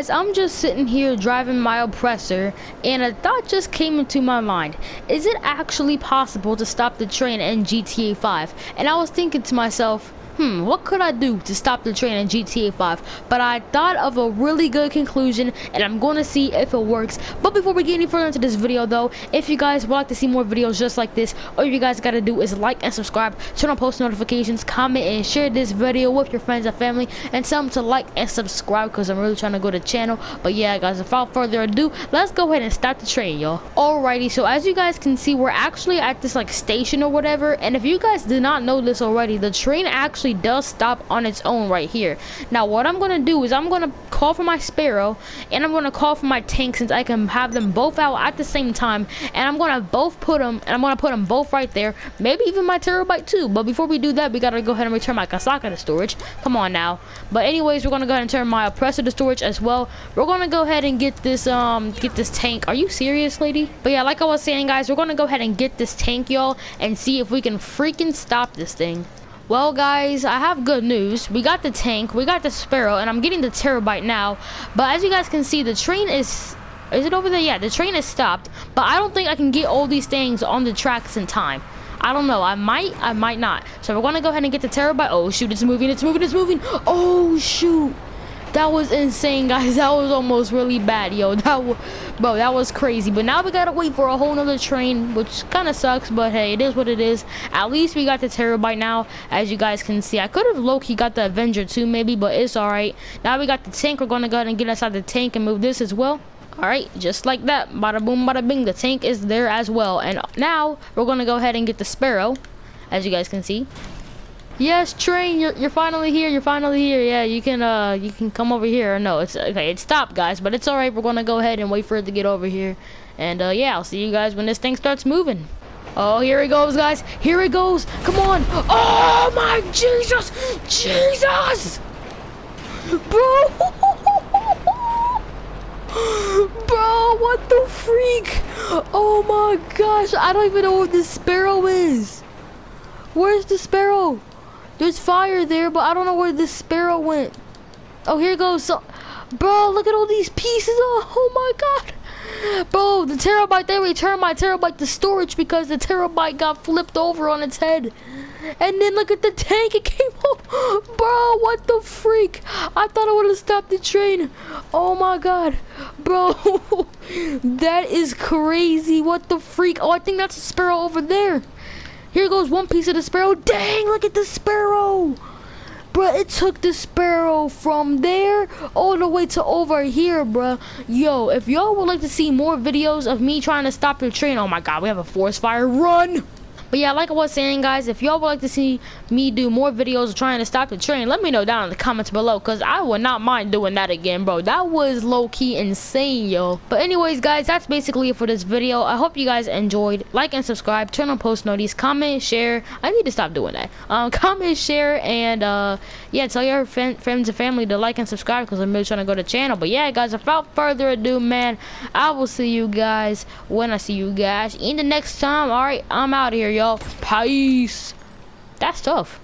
As I'm just sitting here driving my oppressor, and a thought just came into my mind. Is it actually possible to stop the train in GTA 5? And I was thinking to myself, hmm, what could I do to stop the train in GTA 5? But I thought of a really good conclusion, and I'm going to see if it works. But before we get any further into this video, though, if you guys would like to see more videos just like this, all you guys got to do is like and subscribe, turn on post notifications, comment, and share this video with your friends and family, and tell them to like and subscribe because I'm really trying to go to channel. But yeah, guys, without further ado, let's go ahead and start the train, y'all. Alrighty, so as you guys can see, we're actually at this like station or whatever, and if you guys did not know this already, the train actually actually does stop on its own right here. Now what I'm gonna do is I'm gonna call for my Sparrow and I'm gonna call for my tank since I can have them both out at the same time and I'm gonna both put them and I'm gonna put them both right there. Maybe even my Terrorbyte too. But before we do that, we gotta go ahead and return my Kosatka to storage. Come on now. But anyways, we're gonna go ahead and turn my oppressor to storage as well. We're gonna go ahead and get this um get this tank. Are you serious, lady? But yeah, like I was saying, guys, we're gonna go ahead and get this tank, y'all, and see if we can freaking stop this thing. Well, guys, I have good news. We got the tank, we got the Sparrow, and I'm getting the Terrorbyte now. But as you guys can see, the train is... Is it over there? Yeah, the train is stopped. But I don't think I can get all these things on the tracks in time. I don't know. I might, I might not. So we're going to go ahead and get the Terrorbyte. Oh, shoot, it's moving, it's moving, it's moving. Oh, shoot. That was insane, guys. That was almost really bad, yo. That, bro, that was crazy. But now we gotta wait for a whole nother train, which kind of sucks. But hey, it is what it is. At least we got the Terrorbyte now, as you guys can see. I could have low-key got the Avenger too, maybe, but it's all right. Now we got the tank. We're gonna go ahead and get inside the tank and move this as well. Alright, just like that. Bada boom, bada bing. The tank is there as well. And now we're going to go ahead and get the Sparrow, as you guys can see. Yes, train, you're, you're finally here. You're finally here. Yeah, you can uh you can come over here. No, it's okay. It stopped, guys, but it's all right. We're gonna go ahead and wait for it to get over here. And uh, yeah, I'll see you guys when this thing starts moving. Oh, here it goes, guys. Here it goes. Come on. Oh my Jesus, Jesus, bro. Bro, what the freak? Oh my gosh, I don't even know where the sparrow is. Where's the sparrow? There's fire there, but I don't know where this sparrow went. Oh, here goes. So, bro, look at all these pieces. Oh, oh my god. Bro, the Terrorbyte, they returned my Terrorbyte to storage because the Terrorbyte got flipped over on its head. And then look at the tank, it came up. Bro, what the freak? I thought I would have stopped the train. Oh my god. Bro, that is crazy. What the freak? Oh, I think that's a sparrow over there. Here goes one piece of the sparrow. Dang, look at the sparrow. Bruh, it took the sparrow from there all the way to over here, bruh. Yo, if y'all would like to see more videos of me trying to stop your train, oh my god, we have a forest fire. Run! But yeah, like I was saying, guys, if y'all would like to see me do more videos trying to stop the train, let me know down in the comments below, because I would not mind doing that again, bro. That was low-key insane, yo. But anyways, guys, that's basically it for this video. I hope you guys enjoyed. Like and subscribe, turn on post notices, comment, share. I need to stop doing that. Um, comment, share, and uh, yeah, tell your friends and family to like and subscribe, because I'm really trying to go to the channel. But yeah, guys, without further ado, man, I will see you guys when I see you guys in the next time. All right, I'm out here, yo y'all. Peace. That's tough.